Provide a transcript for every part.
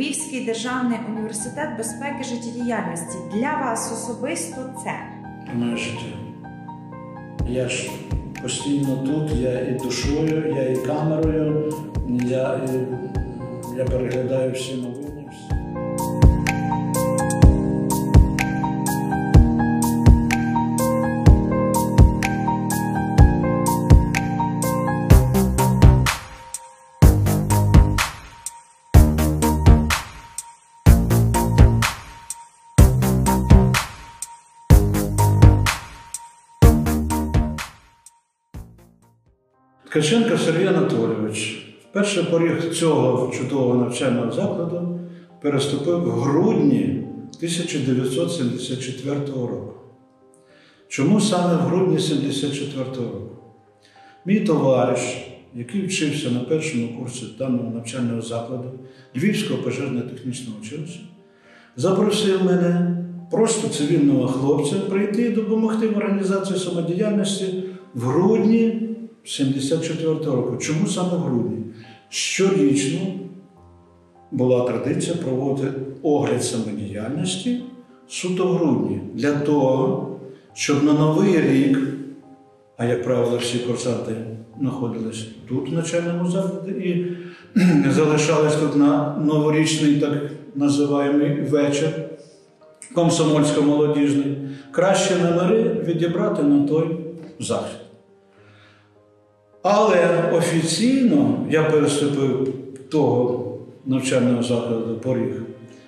Львівський державний університет безпеки життєдіяльності для вас особисто це? моє життя. Я ж постійно тут, я і душою, я і камерою, я, і, я переглядаю всі Ткаченко Сергій Анатолійович вперше поріг цього чудового навчального закладу переступив в грудні 1974 року. Чому саме в грудні 1974 року? Мій товариш, який вчився на першому курсі даного навчального закладу Львівського пожежно-технічного училища, запросив мене, просто цивільного хлопця, прийти і допомогти в організації самодіяльності в грудні 74 року. Чому саме в грудні? Щорічно була традиція проводити огляд самодіяльності суто в грудні для того, щоб на новий рік, а як правило, всі курсанти знаходились тут, в навчальному закладі, і залишались тут на новорічний так називаємий вечір комсомольсько-молодіжний, кращі номери відібрати на той захід. Але офіційно я переступив того навчального закладу поріг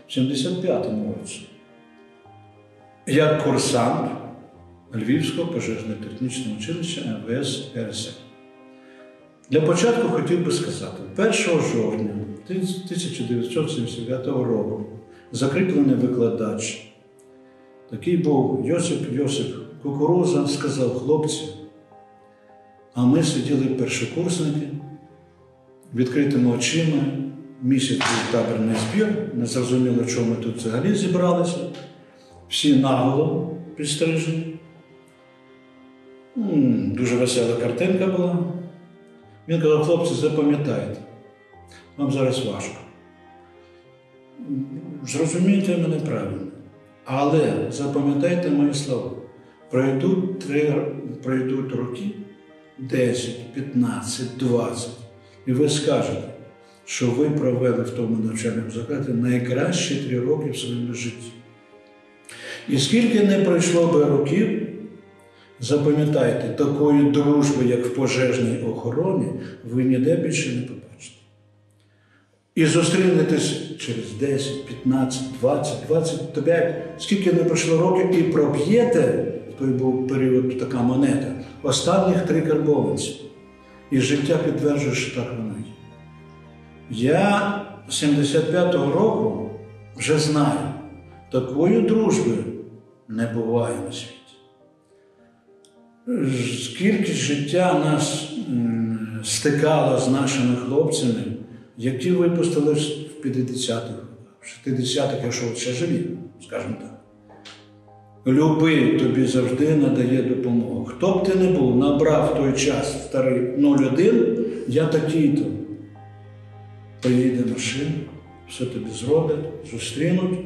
в 75-му році як курсант Львівського пожежно-технічного училища МВС РСМ. Для початку хотів би сказати, 1 жовтня 1979 року закріплений викладач, такий був Йосип Йосип Кукуруза, сказав хлопці, а ми сиділи першокурсники відкритими очима, місяць табірний збір, не зрозуміло, чому ми тут взагалі зібралися. Всі наголо підстрижені. Дуже весела картинка була. Він казав, хлопці, запам'ятайте, вам зараз важко. Зрозумійте мене правильно. Але запам'ятайте мої слова. Пройдуть, три, пройдуть роки 10, 15, 20, і ви скажете, що ви провели в тому навчальному закладі найкращі три роки в своєму житті. І скільки не пройшло би років, запам'ятайте, такої дружби, як в пожежній охороні, ви ніде більше не побачите. І зустрінетесь через 10, 15, 20, 25, скільки не пройшло років, і проб'єте, той був період така монета, останніх три карбованці. І життя підтверджує, що так воно є. Я 75-го року вже знаю, такої дружби не буває на світі. Скільки життя нас стикало з нашими хлопцями, які випустили в 50-х роках, в 60-х, якщо ще живі, скажімо так. Любий тобі завжди надає допомогу. Хто б ти не був, набрав той час старий 01, я такий-то. Приїде машина, все тобі зроблять, зустрінуть.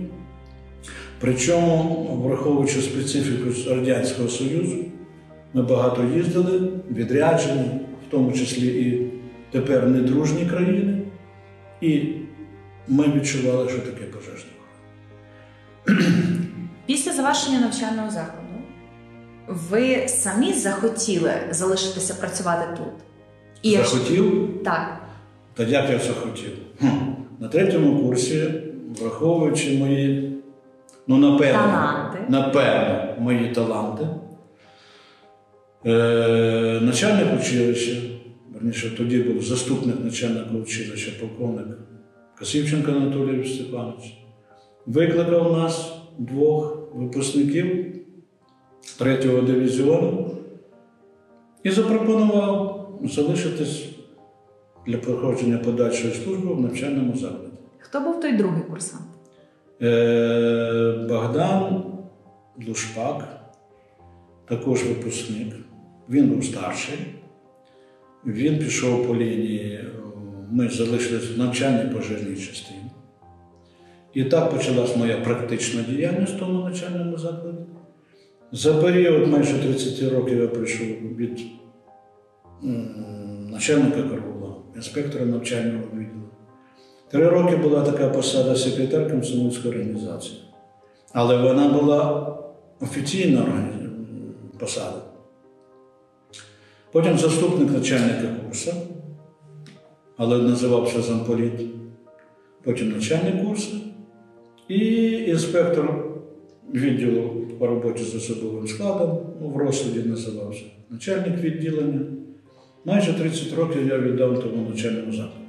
Причому, враховуючи специфіку Радянського Союзу, ми багато їздили, відряджені, в тому числі і тепер недружні країни, і ми відчували, що таке пожежна. Після завершення навчального закладу ви самі захотіли залишитися працювати тут? І якщо- Захотів? Так. Та як я захотів? Хм. На третьому курсі, враховуючи мої, ну напевно, Таланти. напевно, мої таланти, е, начальник училища, верніше тоді був заступник начальника училища, полковник Касівченко Анатолій Степанович, викликав нас двох випускників третього дивізіону і запропонував залишитись для проходження подальшої служби в навчальному закладі. Хто був той другий курсант? Е, Богдан Лушпак, також випускник. Він був старший. Він пішов по лінії. Ми залишились в навчальній пожежній частині. І так почалась моя практична діяльність в тому навчальному закладі. За період майже 30 років я прийшов від начальника караула, інспектора навчального відділу. Три роки була така посада секретар комсомольської організації. Але вона була офіційна посада. Потім заступник начальника курсу, але називався замполіт. Потім начальник курсу і інспектор відділу по роботі з особовим складом, ну, в розсуді називався, начальник відділення. Майже 30 років я віддав тому начальному закладу.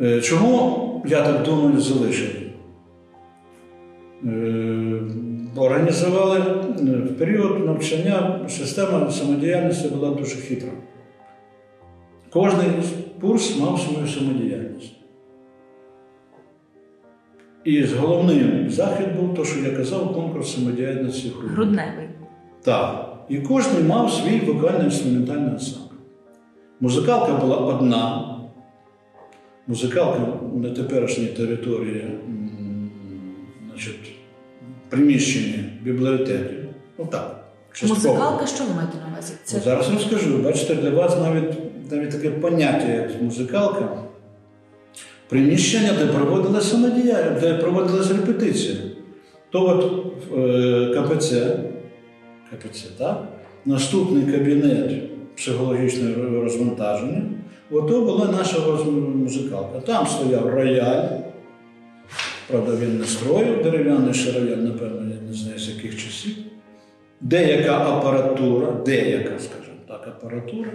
Е, Чому я так думаю залишив? Е, Організували е, в період навчання система самодіяльності була дуже хитра. Кожний курс мав свою самодіяльність. І головним захід був те, що я казав, конкурс самодіяльності. Грудневий. Так. І кожен мав свій вокально-інструментальний ансамбль. Музикалка була одна. Музикалка на теперішній території значить, приміщення бібліотеки. Ну так. частково. Музикалка, що ви маєте на увазі? Це Зараз розкажу. Бачите, для вас навіть, навіть таке поняття, як музикалка, приміщення, де проводилася самодіяльність, де проводилася репетиція. То от е, КПЦ, КПЦ, так? наступний кабінет психологічного розвантаження, ото була наша музикалка. Там стояв рояль. Правда, він не строїв дерев'яний ще напевно, я не знаю, з яких часів деяка апаратура, деяка, скажімо так, апаратура,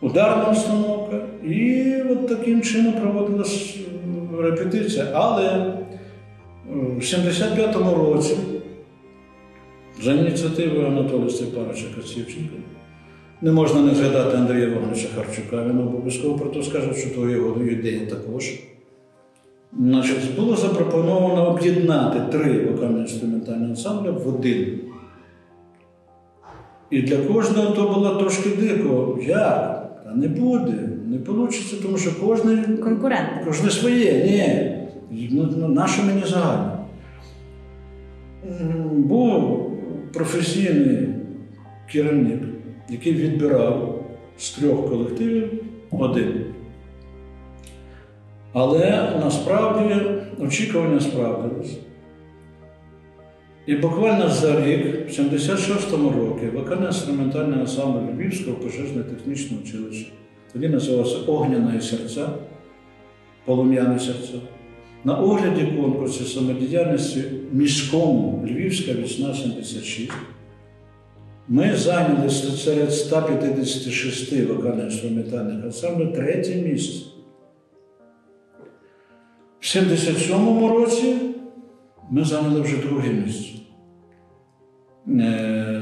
ударна установка, і от таким чином проводилась е, репетиція. Але е, в 75-му році, за ініціативою Анатолія Степановича Кацівченка, не можна не згадати Андрія Івановича Харчука, він обов'язково про те скаже, що то його ідея також. Значить, було запропоновано об'єднати три вокально-інструментальні ансамблі в один. І для кожного то було трошки дико. Як? Та не буде, не вийде, тому що кожен, конкуренти. кожне своє. Ні. Ну, ну, наше мені загально. Був професійний керівник, який відбирав з трьох колективів один. Але насправді очікування справдились. І буквально за рік, в 76-му році, вокально-інструментальний ансамбль Львівського пожежно-технічного училища, тоді називався Огняне серця, полум'яне серця. На огляді конкурсу самодіяльності міському Львівська весна 76 ми зайняли серед 156 вокально-інструментальних ансамблів третє місце. В 77-му році ми зайняли вже друге місце.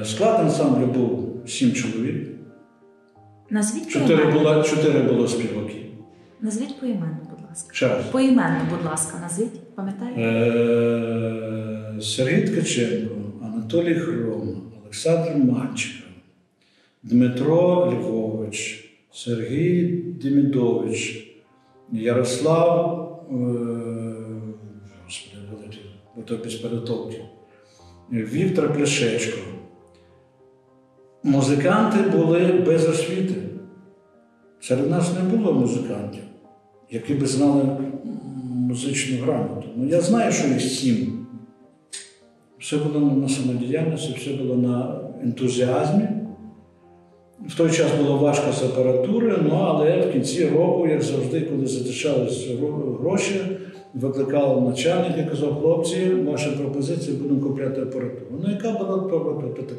Склад ансамблю був сім чоловік, Назвіть чотири було, чотири було співаків. Назвіть поіменно, будь ласка. Раз. Поіменно, будь ласка, назвіть, пам'ятаєте? Е, Сергій Ткаченко, Анатолій Хром, Олександр Манченко, Дмитро Львович, Сергій Демідович, Ярослав, е, господи, бо то без підготовки, Віктор Пляшечко. Музиканти були без освіти. Серед нас не було музикантів, які би знали музичну грамоту. Ну, я знаю, що їх сім. Все було на самодіяльності, все було на ентузіазмі. В той час було важко з апаратури, ну але в кінці року, як завжди, коли затишались гроші, викликав начальник і казав, хлопці, ваші пропозиції будемо купляти апаратуру. Ну, яка була апаратура така?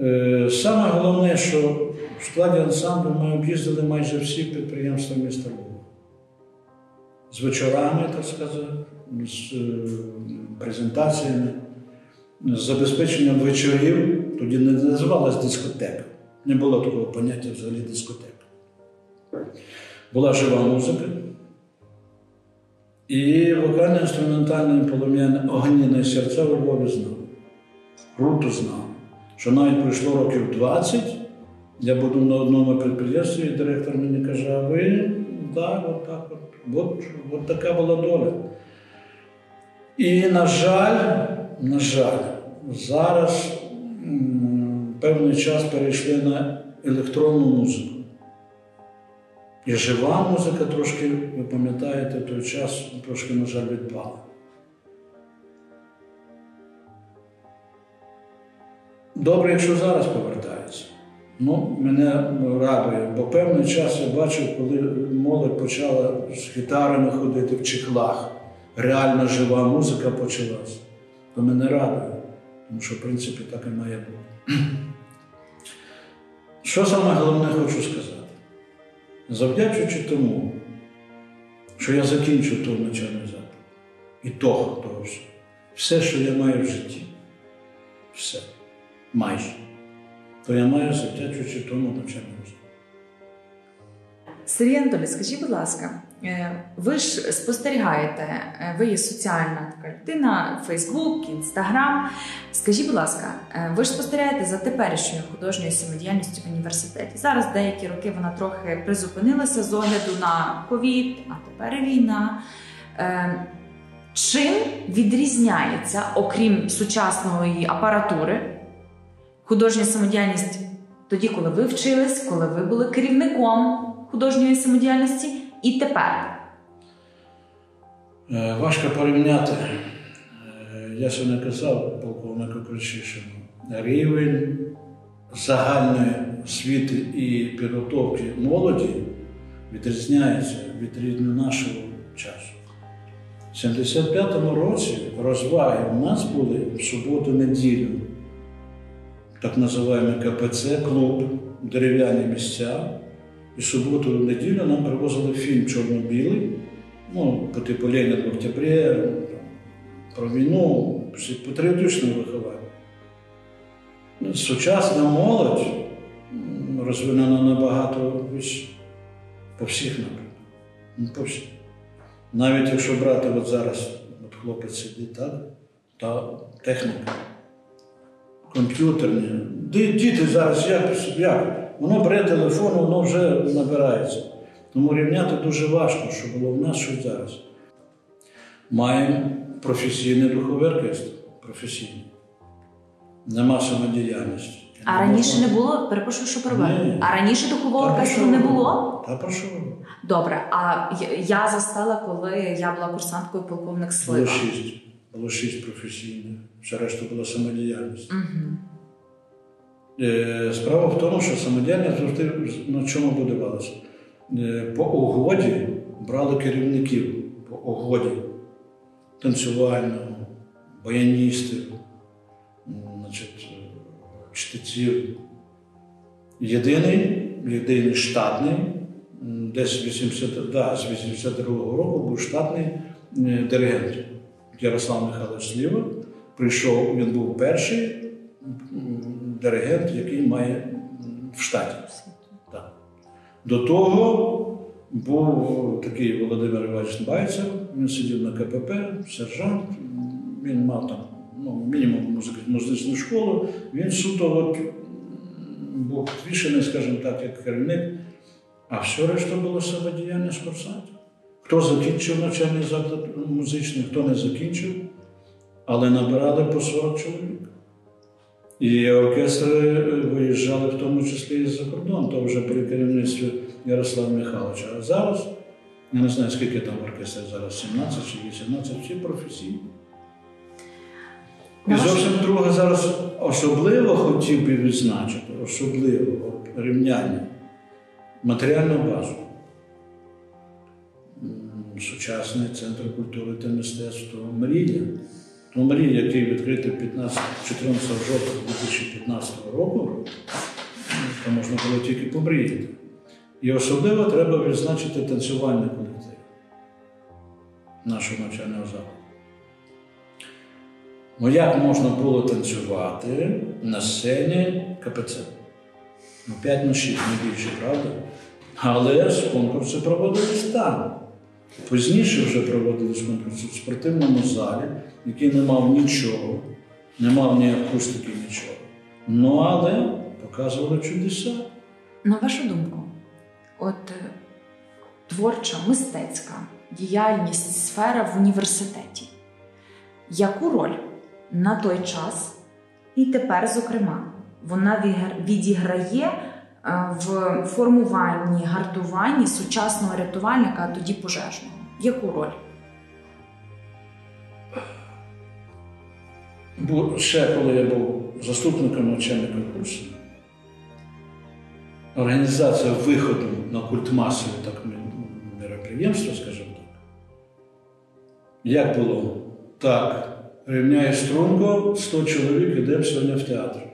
Е, Саме головне, що в складі ансамблю ми об'їздили майже всі підприємства міста Львова. З вечорами, так сказати, з е, презентаціями, з забезпеченням вечорів. Тоді не називалась дискотека. Не було такого поняття взагалі дискотека. Була жива музика. І вокально-інструментальне полум'яне огняне серця у Львові знав. Круто знав що навіть пройшло років 20, я буду на одному підприємстві, і директор мені каже, а ви так, от так. От, от, от така була доля. І, на жаль, на жаль, зараз м, певний час перейшли на електронну музику. І жива музика трошки, ви пам'ятаєте, той час трошки, на жаль, відпала. Добре, якщо зараз повертається. Ну, мене радує, бо певний час я бачив, коли молодь почала з гітарами ходити в чехлах, реальна жива музика почалась, то мене радує, тому що, в принципі, так і має бути. Що саме головне хочу сказати? Завдячуючи тому, що я закінчив той навчальний заклад, і того, того все, все, що я маю в житті, все, майже, то я маю завдячуючи тому навчальному закладу. Сергій Анатолій, скажіть, будь ласка, ви ж спостерігаєте, е, ви є соціальна така людина, Фейсбук, Інстаграм. Скажіть, будь ласка, е, ви ж спостерігаєте за теперішньою художньою самодіяльністю в університеті. Зараз деякі роки вона трохи призупинилася з огляду на ковід, а тепер війна. Е, Чим відрізняється, окрім сучасної апаратури, художня самодіяльність тоді, коли ви вчились, коли ви були керівником художньої самодіяльності, і тепер? Е, Важко порівняти. Е, Я сьогодні казав полковнику Кричишину, рівень загальної освіти і підготовки молоді відрізняється від рівня нашого часу. В 75-му році розваги у нас були в суботу-неділю, так називаємо КПЦ, клуб, дерев'яні місця. І суботу неділю нам привозили фільм чорно-білий, ну, по типу Ленін в октябрі, про війну, патріотичне виховання. Сучасна молодь розвинена набагато вище по всіх напрямках. Ну. Навіть якщо брати от зараз, от хлопець сидить, так, та техніка, комп'ютерні. Діти зараз як, як? Воно бере телефон, воно вже набирається. Тому рівняти дуже важко, що було в нас, що зараз. Маємо професійне духове оркестр. Професійне. Нема самодіяльності. А раніше не було, перепрошую, що перебуваю. А раніше духового оркестру не було? Та про що? Добре, а я- застала, коли я була курсанткою полковник Було Слива. шість. Було шість професійних. Все решта була самодіяльність. Угу. Е, Справа в тому, що самодіяльність завжди на чому будувалася? Е, По угоді брали керівників по угоді танцювального, баяністів, значить, е, чтеців. Єдиний, єдиний штатний, десь 80, да, з 82-го року був штатний диригент Ярослав Михайлович Сліва. Прийшов, він був перший диригент, який має в штаті. Так. До того був такий Володимир Іванович Байцев, він сидів на КПП, сержант, він мав там ну, мінімум музичну школу, він суто от, був підвішений, скажімо так, як керівник, а все решта було самодіяльність курсантів. Хто закінчив навчальний заклад музичний, хто не закінчив, але набирали по 40 чоловік. І оркестри виїжджали в тому числі і за кордон, то вже при керівництві Ярослава Михайловича. А зараз, я не знаю, скільки там оркестрів зараз, 17 чи 18, всі професійні. І зовсім друге зараз особливо хотів би відзначити, особливо порівняння матеріальну базу. Сучасний центр культури та мистецтва Мрія. Мрія, який відкритий 15, 14 жовтня 2015 року, то можна було тільки помріяти. І особливо треба відзначити танцювальний колектив нашого навчального закладу. Ну як можна було танцювати на сцені КПЦ? Ну, 5 на 6, не більше, правда? Але ж конкурси проводились там. Пізніше вже проводились конкурси в спортивному залі, який не мав нічого, не мав ні акустики, нічого. Ну, але показували чудеса. На вашу думку, от е, творча, мистецька діяльність, сфера в університеті. Яку роль на той час, і тепер, зокрема, вона відіграє в формуванні, гартуванні сучасного рятувальника, а тоді пожежного? Яку роль? Бо ще коли я був заступником начальника курсу, організація виходу на культ масові так, мероприємства, скажімо так, як було? Так, рівняє струнко, 100 чоловік йдемо сьогодні в театр.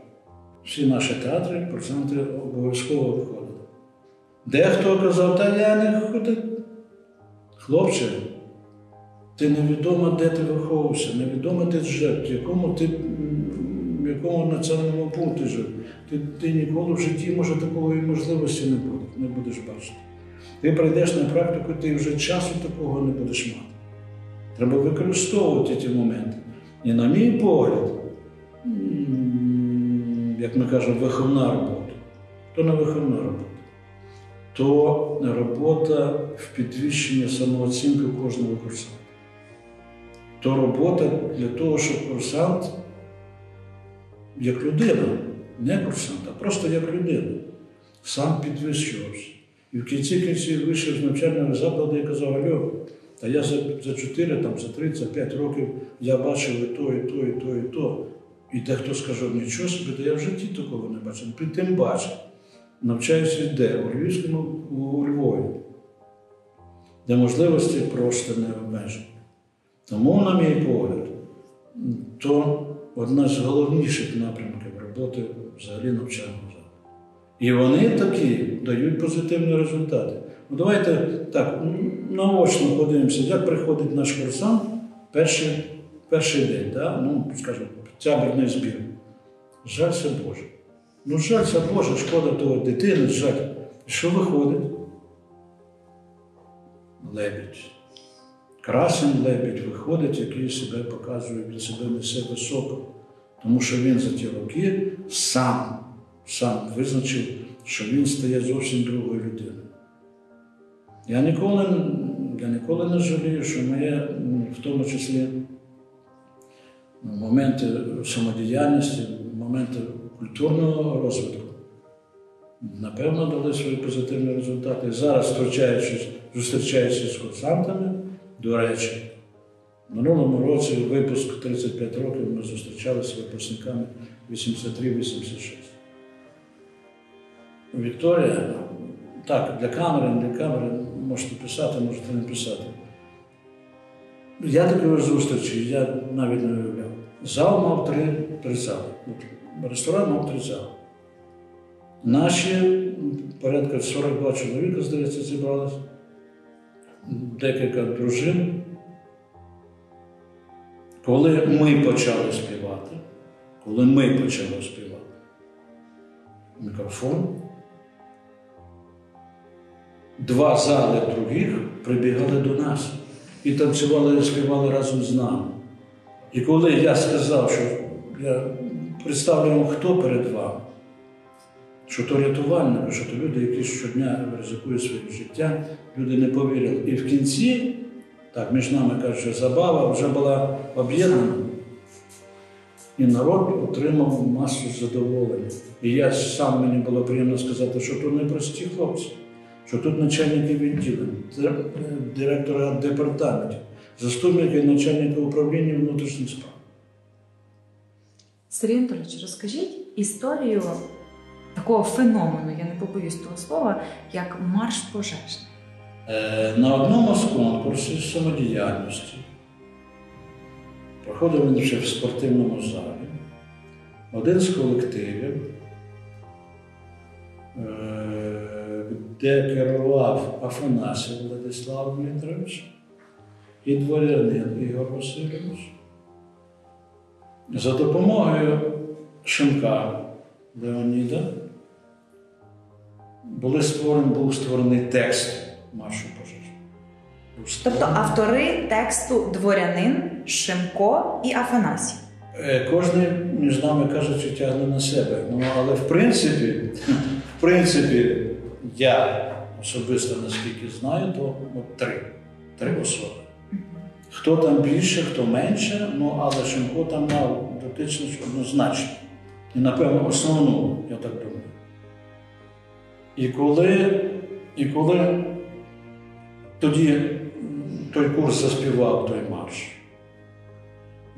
Всі наші театри, проценти обов'язково виходили. Дехто казав, та я не ходив. Хлопче, ти невідомо, де ти виховувався, невідомо, де ти жив, в якому ти в якому національному пункті жив. Ти, ти ніколи в житті, може, такої можливості не буде, не будеш бачити. Ти прийдеш на практику, ти вже часу такого не будеш мати. Треба використовувати ті моменти. І, на мій погляд, як ми кажемо, виховна робота, то не виховна робота, то робота в підвищенні самооцінки кожного курсанта. То робота для того, щоб курсант, як людина, не курсант, а просто як людина, сам підвищувався. І в кінці кінців вийшов з навчального закладу і казав, Альо, та я за за 4, там, за 3, за 5 років я бачив і то, і то, і то, і то. І дехто скаже, нічого собі, та я в житті такого не бачив. Тим бачив. Навчаюся де? У Львівському у Львові, де можливості просто не обмежені. Тому, на мій погляд, то одна з головніших напрямків роботи взагалі навчального закладу. І вони такі дають позитивні результати. Ну, Давайте так, наочно подивимося, як приходить наш курсант перший перший день, да? ну, скажімо, октябрьний збір. Жалься Боже. Ну, жалься Боже, шкода того дитини, жаль. Що виходить? Лебідь. Красень лебідь виходить, який себе показує, він себе несе високо. Тому що він за ті роки сам сам визначив, що він стає зовсім другою людиною. Я ніколи я ніколи не жалію, що моє, в тому числі, моменти самодіяльності, моменти культурного розвитку, напевно, дали свої позитивні результати. І зараз, зустрічаючись з курсантами, до речі, в минулому році випуск 35 років ми зустрічалися з випускниками 83-86. Вікторія, так, для камери, для камери можете писати, можете не писати. Я такої зустрічі, я навіть не уявляв. Зал мав три, три зали. Ресторан мав три зали. Наші порядка 42 чоловіка, здається, зібралися, декілька дружин. Коли ми почали співати, коли ми почали співати, мікрофон два зали других прибігали до нас і танцювали і співали разом з нами. І коли я сказав, що я представлю вам, хто перед вами, що то рятувальники, що то люди, які щодня ризикують своє життя, люди не повірили. І в кінці, так, між нами каже, забава вже була об'єднана. І народ отримав масу задоволення. І я сам мені було приємно сказати, що то не прості хлопці що тут начальники відділень, директора департаментів, заступники начальника управління внутрішніх справ. Сергій Анатолійович, розкажіть історію такого феномену, я не побоюсь того слова, як марш пожежний. Е, на одному з конкурсів самодіяльності проходив він ще в спортивному залі. Один з колективів. Е, де керував Афанасій Владислав Дмитрович і дворянин Ігор Васильович. За допомогою Шимка Леоніда були створені, був створений текст маршу пожежі. Тобто автори тексту дворянин, Шимко і Афанасій. Е, кожен між нами кажучи, тягне на себе. Ну, Але в принципі, в принципі, я особисто, наскільки знаю, то ну, три. Три особи. Хто там більше, хто менше, ну але Шимко там мав дотичність однозначно. І, напевно, основну, я так думаю. І коли, і коли тоді той курс заспівав той марш,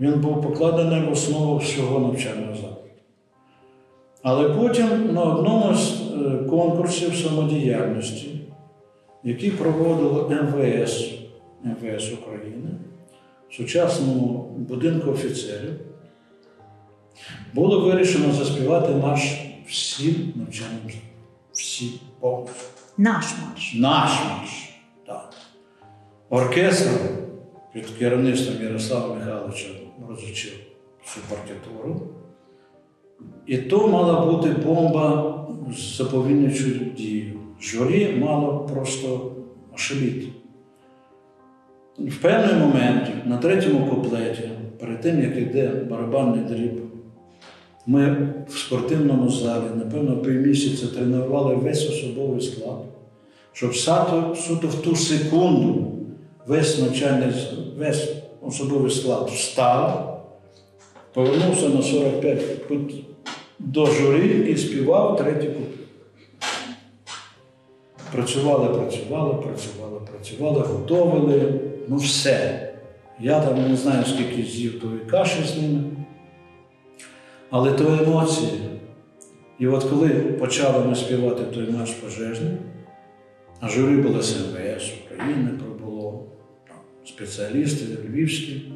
він був покладений в основу всього навчального закладу. Але потім на одному з е, конкурсів самодіяльності, який проводило МВС, МВС України, в сучасному будинку офіцерів, було вирішено заспівати марш всім навчальним закладам. Всі повністю. Наш марш. Наш марш. Так. Оркестр під керівництвом Ярослава Михайловича розучив всю партитуру. І то мала бути бомба з заповільнюючою дією. Журі мало просто ошеліти. В певний момент, на третьому куплеті, перед тим, як йде барабанний дріб, ми в спортивному залі, напевно, півмісяця тренували весь особовий склад, щоб сато, суто в ту секунду весь навчальний весь особовий склад встав, повернувся на 45 до журі і співав третій куплет. Працювали, працювали, працювали, працювали, готовили. Ну все. Я там не знаю, скільки з'їв тої каші з ними. Але то емоції. І от коли почали ми співати той наш пожежний, а журі було з МВС України, то було там, спеціалісти львівські.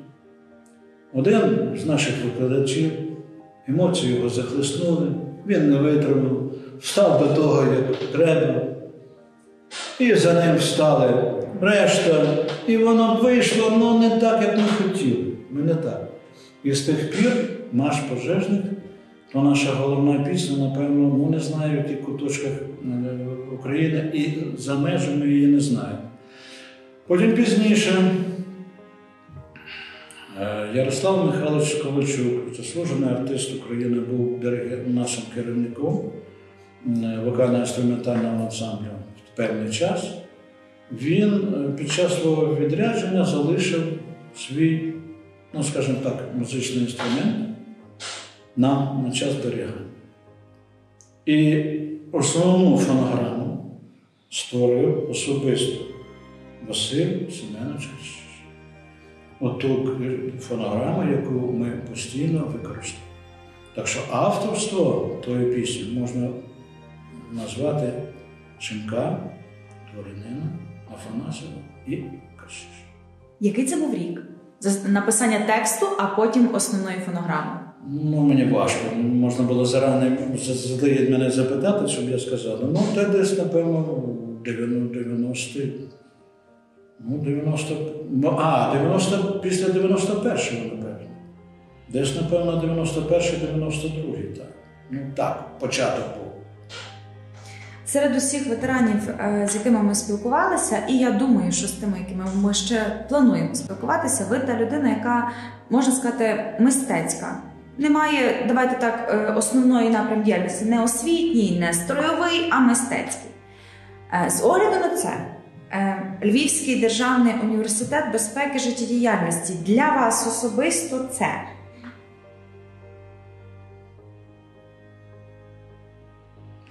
Один з наших викладачів, емоції його захлиснули, він не витримав, встав до того, як треба. І за ним встали решта, і воно вийшло ну, не так, як ми хотіли. Ми не так. І з тих пір наш пожежник, то наша головна пісня, напевно, ну не знаю, в яких куточках е, України і за межами її не знаю. Потім пізніше е, Ярослав Михайлович Ковальчук, заслужений артист України, був нашим керівником е, вокально-інструментального ансамблю певний час. Він е, під час свого відрядження залишив свій, ну скажімо так, музичний інструмент нам на час зберігання. І основну фонограму створив особисто Василь Семенович. Кищиш. Оту фонограму, яку ми постійно використовуємо. Так що авторство тої пісні можна назвати Шимка, Дворянина, Афанасова і Кащиш. Який це був рік? За написання тексту, а потім основної фонограми. Ну, мені важко. Можна було зарані мене запитати, щоб я сказав. Ну, це десь, напевно, 90. Ну, 90. ну, А, 90 після 91-го, напевно. Десь, напевно, 91-92, так. Ну так, початок. Серед усіх ветеранів, е, з якими ми спілкувалися, і я думаю, що з тими, якими ми ще плануємо спілкуватися, ви та людина, яка можна сказати мистецька. Немає, давайте так, е, основної напрям діяльності не освітній, не строєвий, а мистецький. Е, З огляду на це, Львівський державний університет безпеки життєдіяльності для вас особисто це.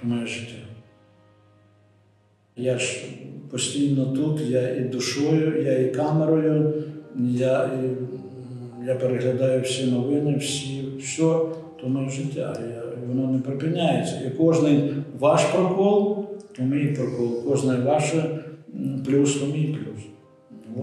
моє життя. Я ж постійно тут, я і душою, я і камерою, я, і, я переглядаю всі новини, всі, все, то моє життя. Я, воно не припиняється. І кожен ваш прокол, то мій прокол, кожен ваш м, плюс, то мій плюс.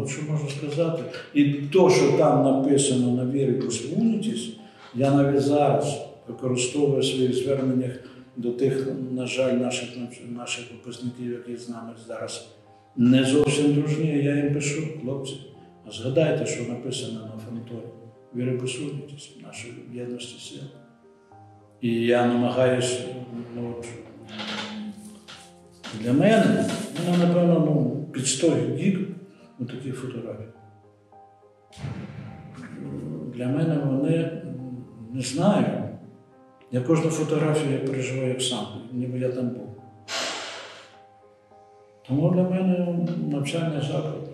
От що можу сказати. І то, що там написано на Вірикус Unitis, я навіть зараз використовую в своїх зверненнях до тих, на жаль, наших, наших випускників, які з нами зараз не зовсім дружні, я їм пишу, хлопці, а згадайте, що написано на. Вірикус Unitis, нашої єдності сил. І я намагаюся, ну, для мене, мене, напевно, ну, під 100 гік ну, такі фотографії. Для мене вони не знаю. Я кожну фотографію я переживаю як сам, ніби я там був. Тому для мене навчальний заклад.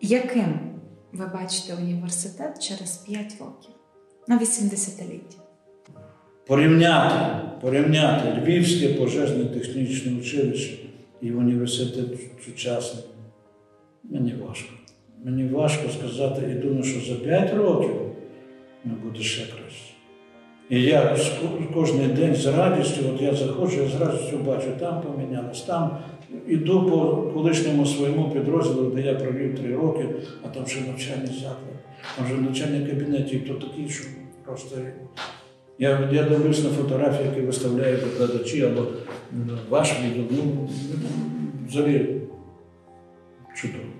Яким ви бачите університет через 5 років на 80-ліття? Порівняти, порівняти Львівське пожежне технічне училище і університет сучасний. Мені важко. Мені важко сказати, і думаю, що за 5 років не буде ще краще. І я кожен день з радістю, от я заходжу, я з радістю бачу, там помінялось, там іду по колишньому своєму підрозділу, де я провів три роки, а там ще навчальний заклад, там вже навчальний кабінет, і то такий, що просто. Я, я дивлюсь на фотографії, які виставляють викладачі або ваш відео, ну, взагалі чудово.